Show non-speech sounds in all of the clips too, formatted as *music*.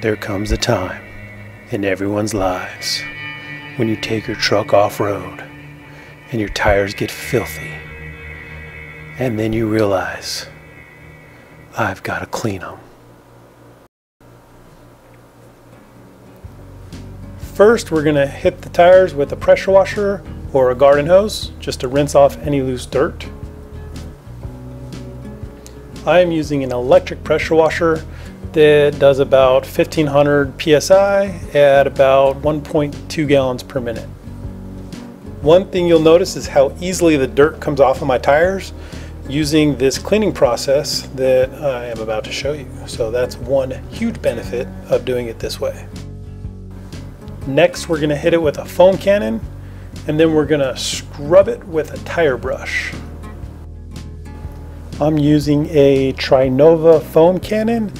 There comes a time in everyone's lives when you take your truck off road and your tires get filthy. And then you realize, I've got to clean them. First, we're going to hit the tires with a pressure washer or a garden hose just to rinse off any loose dirt. I am using an electric pressure washer that does about 1500 psi at about 1.2 gallons per minute. One thing you'll notice is how easily the dirt comes off of my tires using this cleaning process that I am about to show you. So that's one huge benefit of doing it this way. Next, we're gonna hit it with a foam cannon and then we're gonna scrub it with a tire brush. I'm using a Trinova foam cannon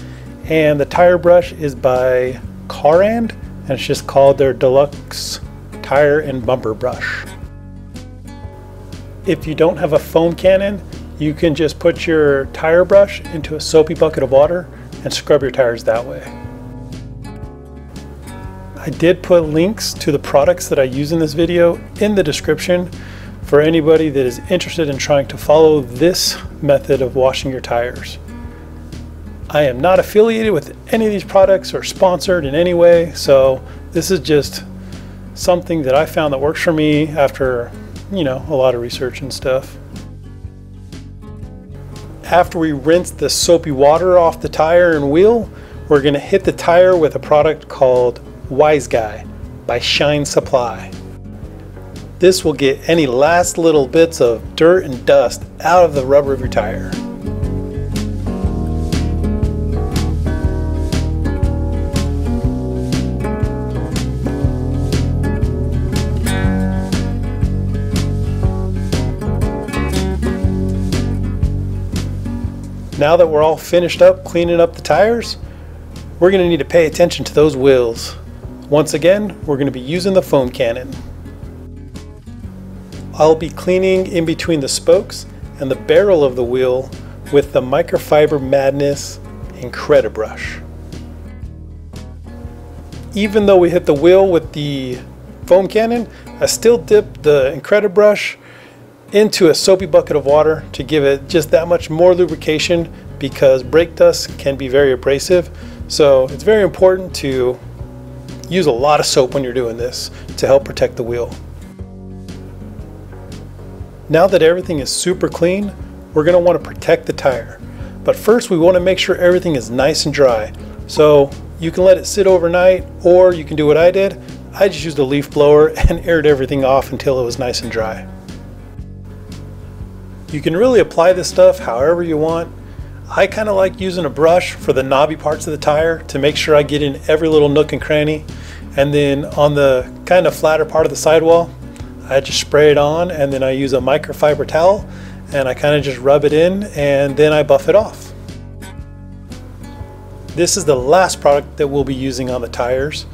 and the tire brush is by Carrand and it's just called their deluxe tire and bumper brush. If you don't have a foam cannon, you can just put your tire brush into a soapy bucket of water and scrub your tires that way. I did put links to the products that I use in this video in the description for anybody that is interested in trying to follow this method of washing your tires. I am not affiliated with any of these products or sponsored in any way, so this is just something that I found that works for me after, you know, a lot of research and stuff. After we rinse the soapy water off the tire and wheel, we're going to hit the tire with a product called Wise Guy by Shine Supply. This will get any last little bits of dirt and dust out of the rubber of your tire. Now that we're all finished up cleaning up the tires, we're going to need to pay attention to those wheels. Once again, we're going to be using the foam cannon. I'll be cleaning in between the spokes and the barrel of the wheel with the Microfiber Madness Incredibrush. Brush even though we hit the wheel with the foam cannon, I still dip the Incredibrush into a soapy bucket of water to give it just that much more lubrication because brake dust can be very abrasive. So it's very important to use a lot of soap when you're doing this to help protect the wheel. Now that everything is super clean, we're going to want to protect the tire. But first we want to make sure everything is nice and dry. So you can let it sit overnight or you can do what I did. I just used a leaf blower *laughs* and aired everything off until it was nice and dry. You can really apply this stuff however you want. I kind of like using a brush for the knobby parts of the tire to make sure I get in every little nook and cranny. And then on the kind of flatter part of the sidewall, I just spray it on and then I use a microfiber towel and I kind of just rub it in and then I buff it off. This is the last product that we'll be using on the tires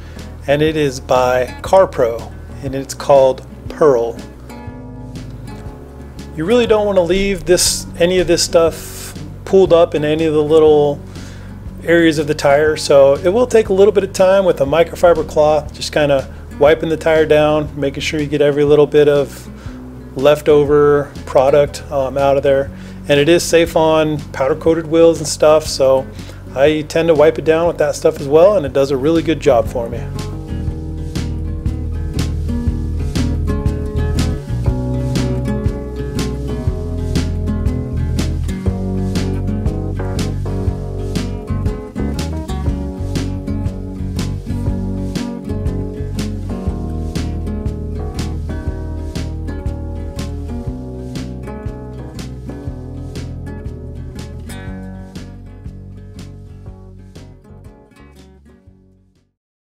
and it is by CarPro and it's called Perl. You really don't want to leave this any of this stuff pulled up in any of the little areas of the tire so it will take a little bit of time with a microfiber cloth just kind of wiping the tire down, making sure you get every little bit of leftover product um, out of there. And it is safe on powder coated wheels and stuff, so I tend to wipe it down with that stuff as well, and it does a really good job for me.